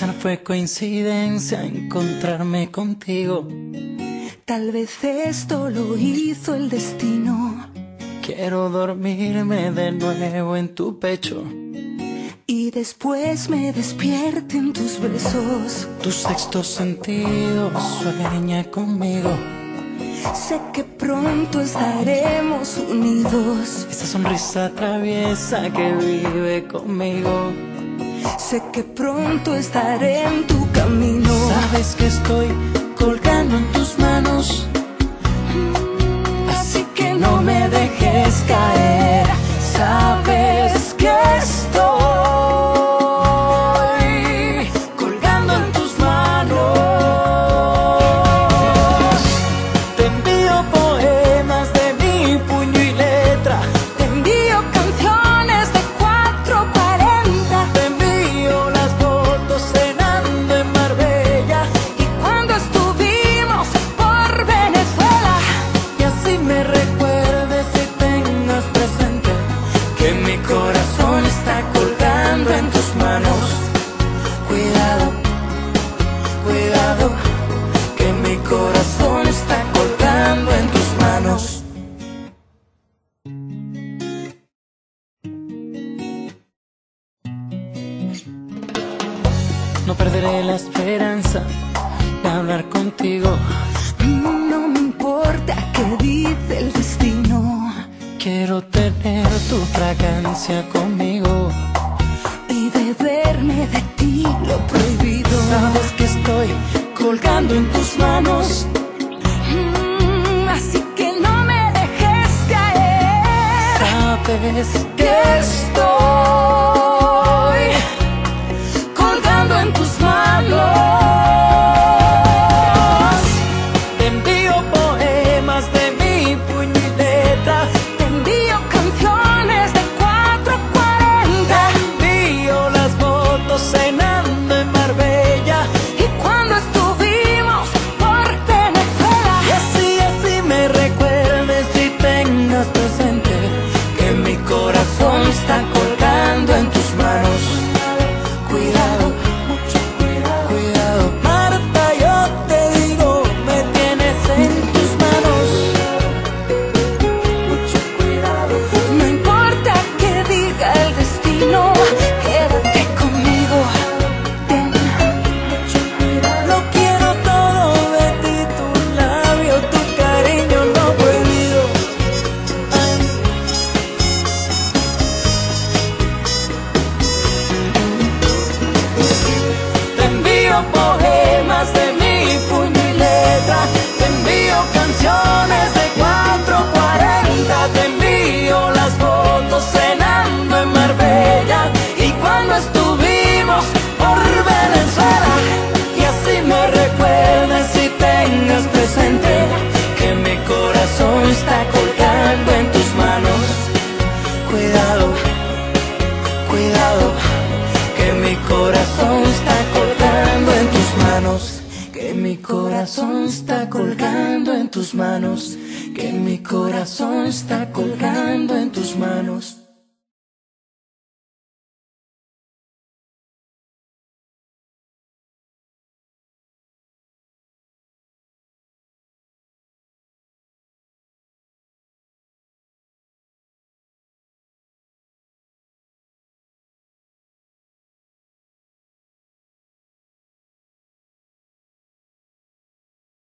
Quizá fue coincidencia encontrarme contigo. Tal vez esto lo hizo el destino. Quiero dormirme de nuevo en tu pecho. Y después me despierte en tus besos. Tu sexto sentido sueña conmigo. Sé que pronto estaremos unidos. Esa sonrisa traviesa que vive conmigo. Sé que pronto estaré en tu camino. Sabes que estoy colgando en tus manos. No perderé la esperanza de hablar contigo. no me importa qué dice el destino. Quiero tener tu fragancia conmigo. Y beberme de ti lo prohibido. Sabes que estoy colgando en tus manos. Mm, así que no me dejes caer. Sabes que estoy campo Que mi corazón está colgando en tus manos. Que mi corazón está colgando en tus manos.